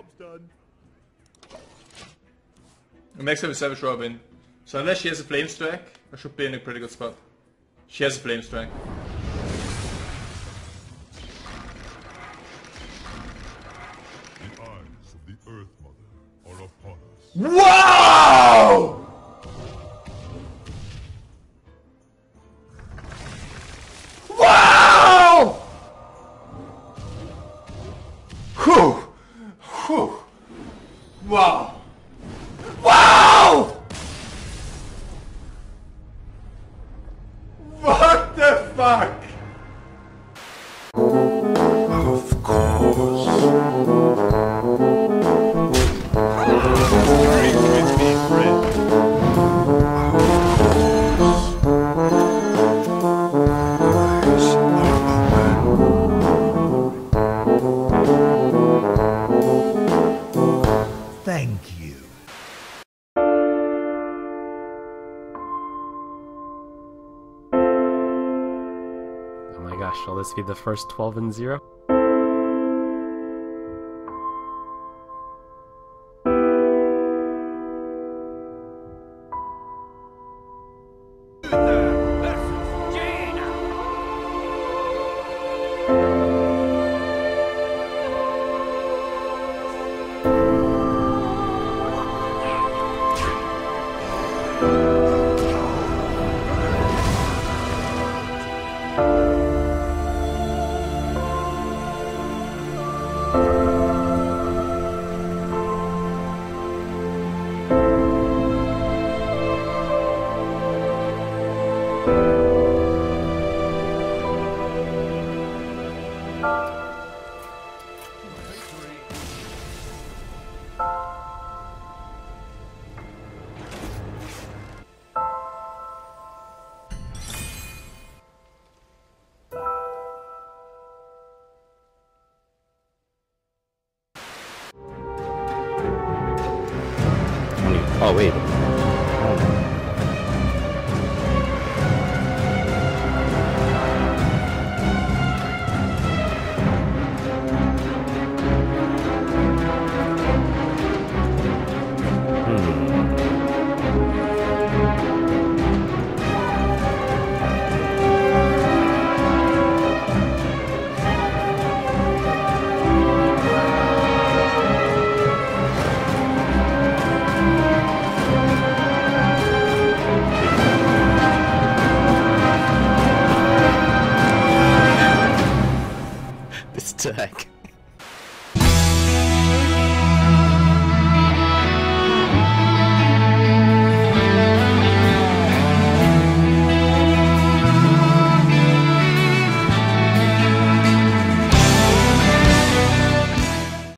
Job's done. And next time we Savage Roar win. So unless she has a Flame Strike, I should be in a pretty good spot. She has a Flame Strike. The eyes of the Earth Mother are upon us. Wow! Wow! What the fuck? Gosh, will this be the first 12 and 0? Oh wait. Deck.